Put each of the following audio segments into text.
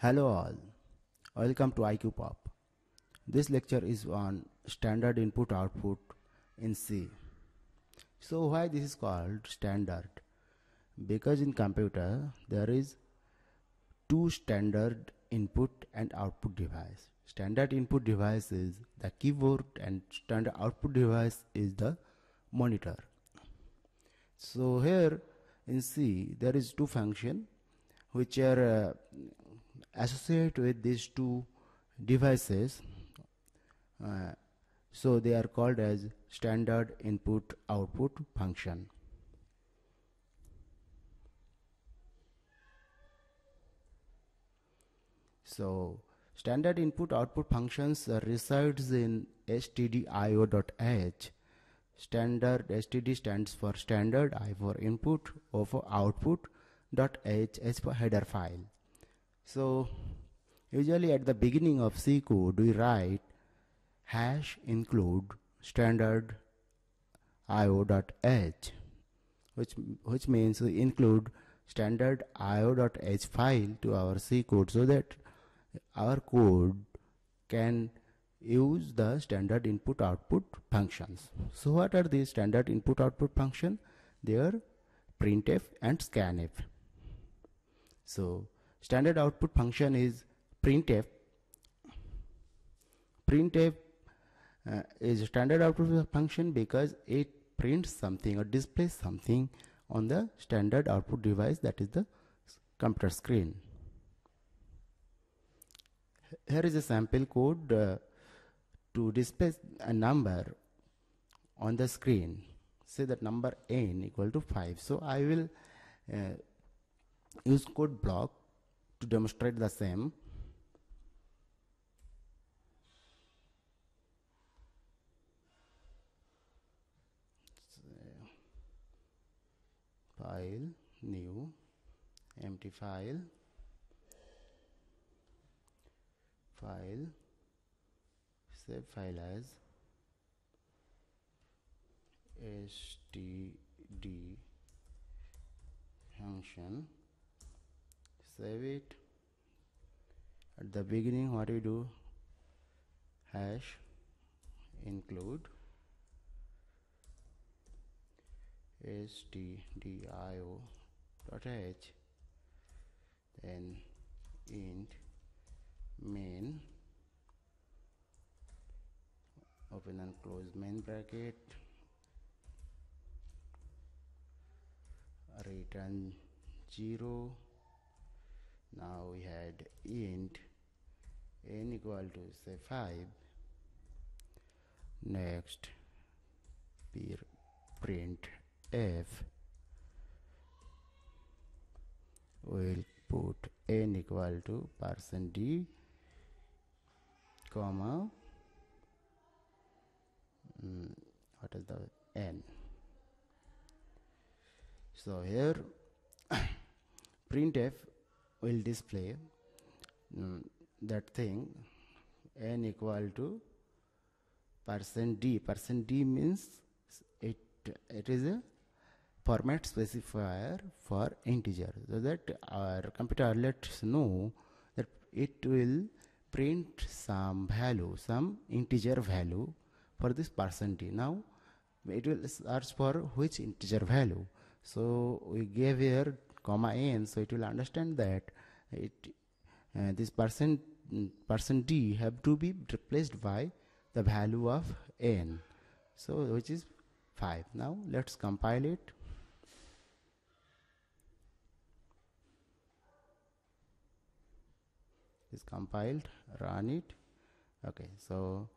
Hello all, welcome to IQ Pop. This lecture is on standard input output in C. So why this is called standard? Because in computer there is two standard input and output device. Standard input device is the keyboard and standard output device is the monitor. So here in C there is two function which are uh, associated with these two devices uh, so they are called as standard input output function. So standard input output functions resides in stdio.h standard std stands for standard i for input o for output dot h h for header file so usually at the beginning of c code we write hash include standard io.h which which means we include standard io.h file to our c code so that our code can use the standard input output functions. So what are these standard input output function? They are printf and scanf. So standard output function is printf printf uh, is standard output function because it prints something or displays something on the standard output device that is the computer screen. Here is a sample code uh, to display a number on the screen. Say that number n equal to 5 so i will uh, use code block to demonstrate the same. File new empty file. File save file as std function save it. At the beginning what we do? Hash include stdio dot h then int main open and close main bracket return 0 now we had int n equal to say 5 next print f. We'll put n equal to percent d comma mm, what is the n? So here printf will display mm, that thing n equal to percent d. Percent d means it it is a format specifier for integer. So that our computer lets know that it will print some value some integer value for this percent d. Now it will search for which integer value. So we gave here comma n. So it will understand that it uh, this percent percent d have to be replaced by the value of n. So which is 5 now let's compile it. is compiled run it. Okay so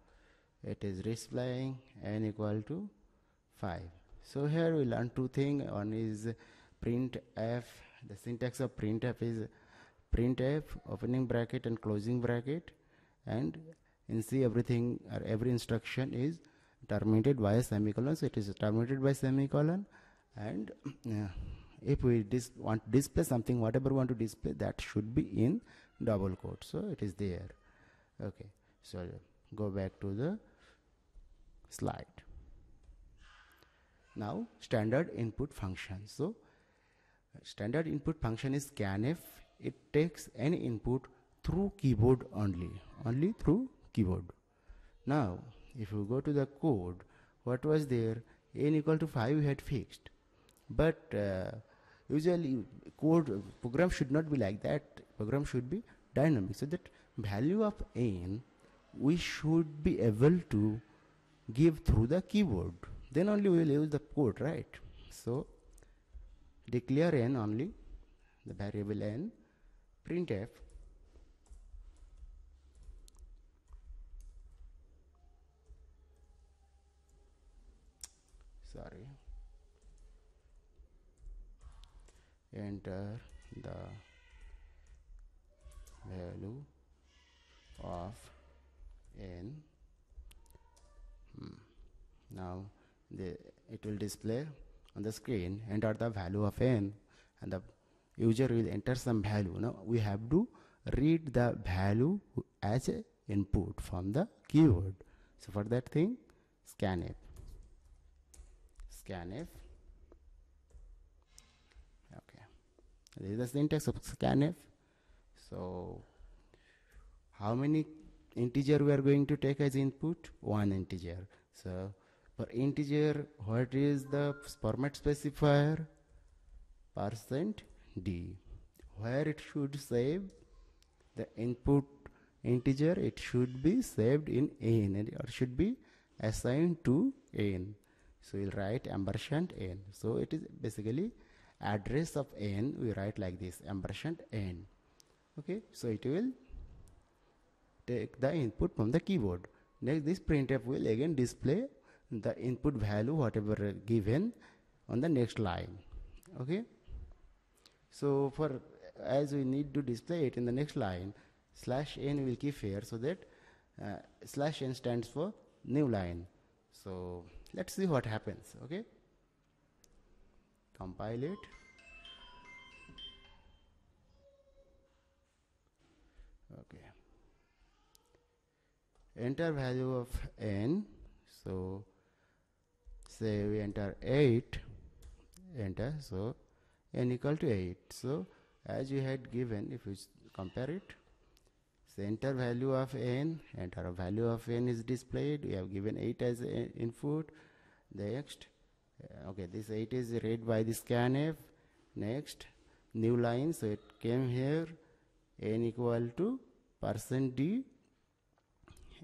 it is displaying n equal to 5 so here we learn two things one is printf the syntax of printf is printf opening bracket and closing bracket and in C everything or every instruction is terminated by a semicolon. So it is terminated by semicolon and uh, if we want to display something whatever we want to display that should be in double quote so it is there. Okay. So go back to the slide. Now standard input function. So standard input function is scanf it takes any input through keyboard only only through keyboard. Now if you go to the code what was there? N equal to 5 we had fixed. But uh, usually code program should not be like that. Program should be dynamic. So that value of n we should be able to give through the keyboard. Then only we will use the code right? So declare n only the variable n printf sorry. Enter the value of n. Hmm. now the it will display on the screen enter the value of n and the user will enter some value. Now we have to read the value as a input from the keyboard so for that thing scanf scanf okay. This is the syntax of scanf so how many integer we are going to take as input? One integer. So for integer what is the format specifier? Percent d. Where it should save? The input integer it should be saved in n or should be assigned to n. So we'll write ampersand n. So it is basically address of n we write like this ampersand n. Okay? So it will take the input from the keyboard. Next this printf will again display the input value whatever given on the next line. Okay? So for as we need to display it in the next line slash n will keep here so that uh, slash n stands for new line. So let's see what happens. Okay? Compile it. Okay. Enter value of n. So say we enter 8 enter so n equal to 8 so as you had given if you compare it so enter value of n enter value of n is displayed. We have given 8 as input. Next uh, okay this 8 is read by the scanf next new line so it came here. N equal to percent d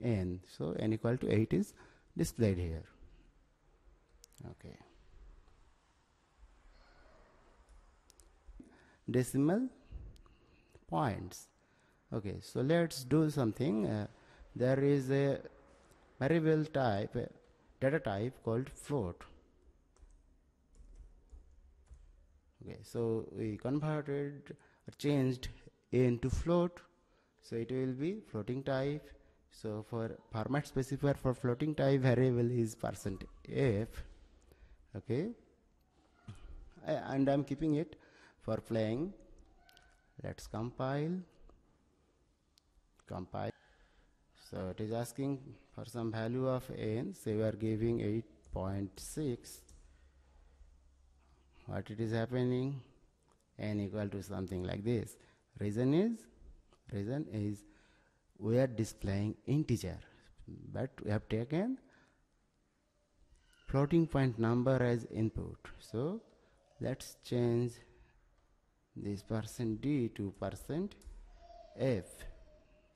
n. So n equal to 8 is displayed here okay. Decimal points. Okay so let's do something. Uh, there is a variable type uh, data type called float. Okay so we converted or changed into float. So it will be floating type. So for format specifier for floating type variable is percent f okay? And I'm keeping it for playing. Let's compile. Compile. So it is asking for some value of n. Say we are giving 8.6 what it is happening? n equal to something like this. Reason is reason is we are displaying integer but we have taken floating point number as input. So let's change this percent d to percent f.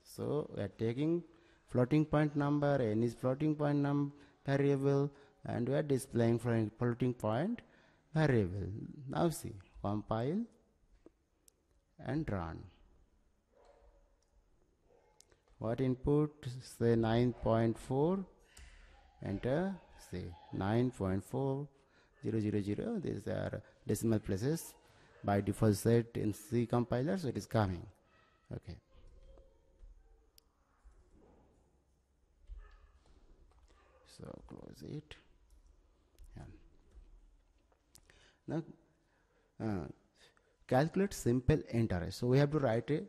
So we are taking floating point number n is floating point num variable and we are displaying floating point variable. Now see compile and run. What input? Say 9.4 enter say 9.4000 these are decimal places. By default set in C compiler so it is coming. Okay. So close it. Yeah. now uh, calculate simple interest so we have to write a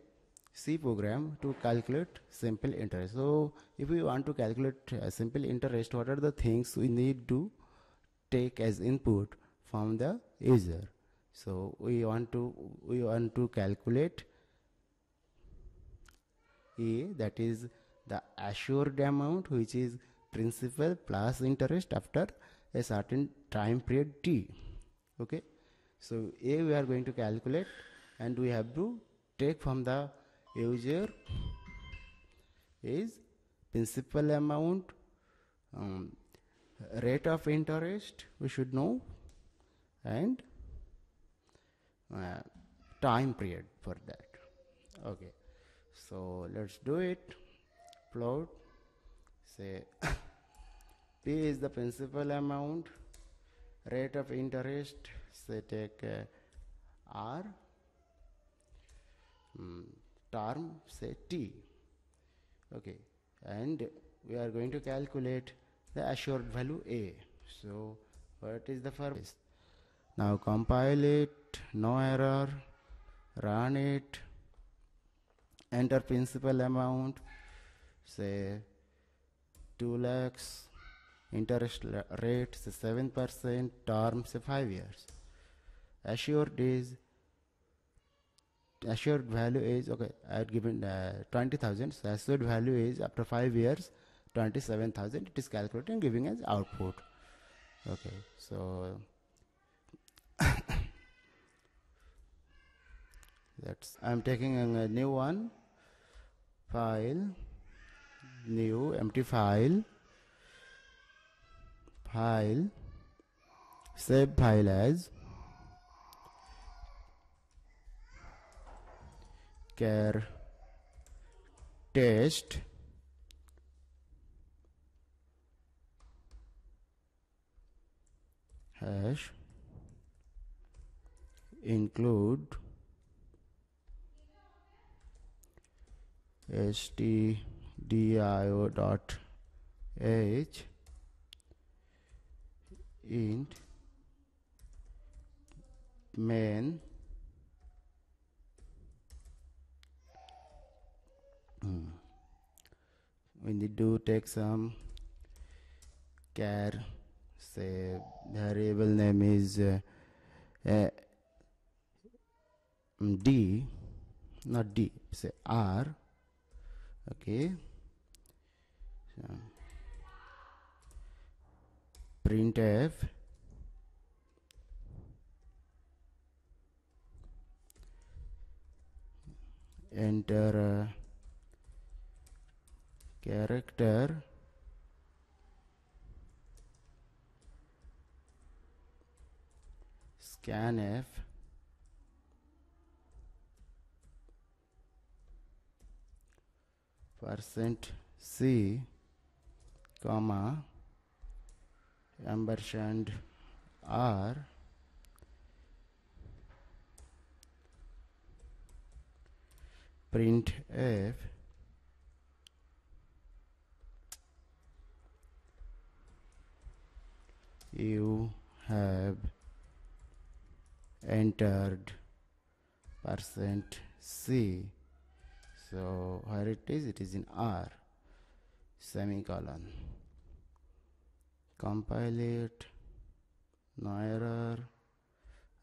C program to calculate simple interest. So if we want to calculate a simple interest, what are the things we need to take as input from the user? So we want to we want to calculate A that is the assured amount which is principal plus interest after a certain time period T. Okay. So A we are going to calculate and we have to take from the user is principal amount um, rate of interest we should know and uh, time period for that. Okay so let's do it. Float say p is the principal amount rate of interest say take uh, r term say t okay. And we are going to calculate the assured value a. So what is the first now compile it. No error. Run it. Enter principal amount. Say 2 lakhs. Interest rate say 7% term say 5 years. Assured is assured value is okay i had given uh, 20000 so assured value is after 5 years 27000 it is calculated and giving as output. Okay so that's i'm taking a new one file new empty file file save file as char test. Hash. Include. Stdio dot h. Int. Main Hmm. we need to take some char. Say variable name is uh, uh, d not d say r okay? So, printf enter uh, character scanf percent c comma ampersand r. Print f you have entered percent C. So where it is, it is in R semicolon. Compile it, no error,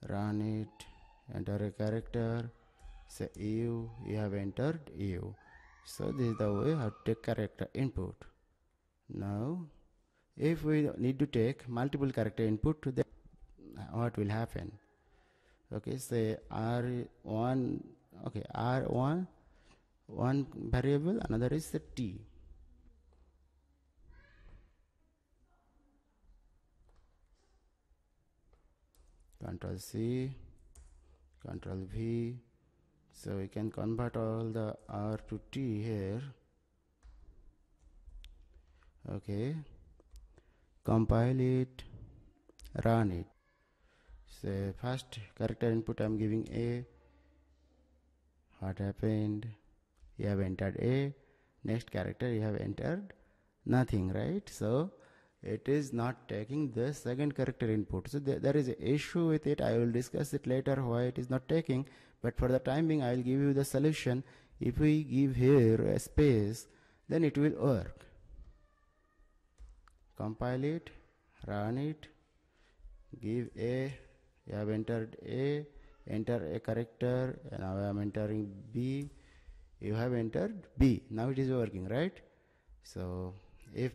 run it, enter a character, say EU, you have entered EU. So this is the way how to take character input. Now if we need to take multiple character input then what will happen? Okay say r1 okay r1 one variable another is the t. Control c control v. So we can convert all the r to t here. Okay compile it run it. Say first character input i'm giving a. What happened? You have entered a. Next character you have entered nothing right? So it is not taking the second character input. So th there is an issue with it. I will discuss it later why it is not taking. But for the time being i will give you the solution. If we give here a space then it will work compile it run it give a you have entered a enter a character and now I am entering b you have entered B. Now it is working, right? So if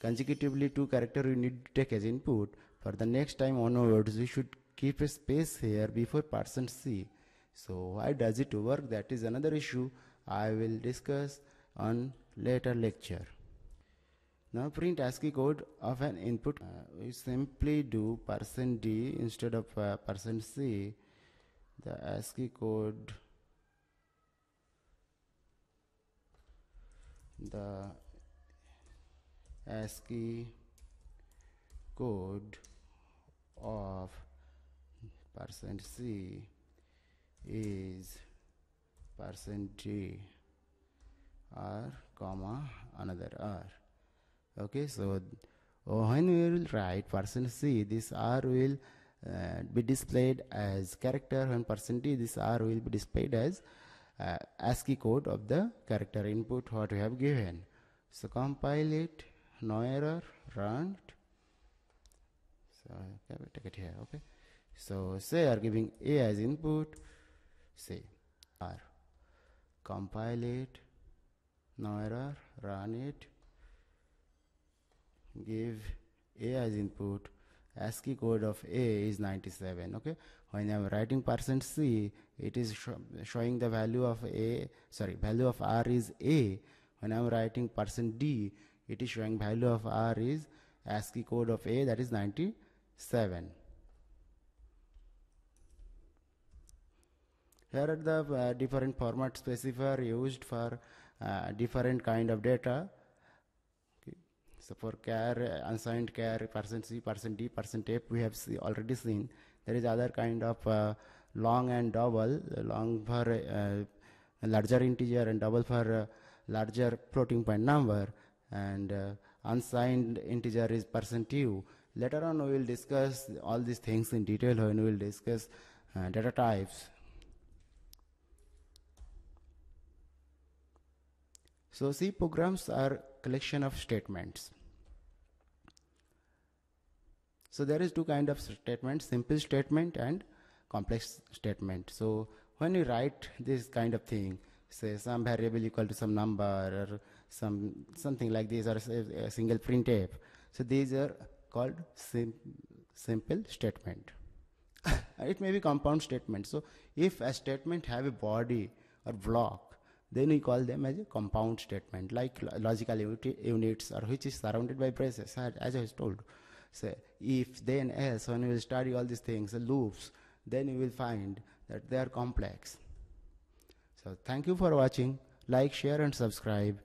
consecutively two character you need to take as input, for the next time onwards we should keep a space here before percent %c. So why does it work? That is another issue I will discuss on later lecture. Now print ASCII code of an input. Uh, we simply do percent %d instead of uh, percent %c. The ASCII code the ASCII code of percent %c is percent %d r comma another r okay so when we will write percent %c. This r will uh, be displayed as character when percent %d this r will be displayed as uh, ASCII code of the character input what we have given. So compile it, no error, run it. So okay, take it here, okay. So say are giving A as input, say R. Compile it, no error, run it, give A as input, ASCII code of A is 97, okay? When I'm writing percent %c it is sh showing the value of a sorry value of r is a. When I'm writing percent %d it is showing value of r is ASCII code of a that is 97 here are the uh, different format specifier used for uh, different kind of data. So for char, unsigned char, percent %c percent %d percent %f we have see, already seen. There is other kind of uh, long and double long for uh, larger integer and double for uh, larger floating point number. And uh, unsigned integer is percent u. Later on we will discuss all these things in detail when we will discuss uh, data types. So c programs are collection of statements so there is two kind of statements, simple statement and complex statement. So when you write this kind of thing, say some variable equal to some number or some something like this or a, single printf. So these are called sim simple statement. it may be compound statement. So if a statement have a body or block, then we call them as a compound statement like logical units or which is surrounded by braces as I was told. So if then else, when you study all these things, the loops, then you will find that they are complex. So thank you for watching. Like, share and subscribe.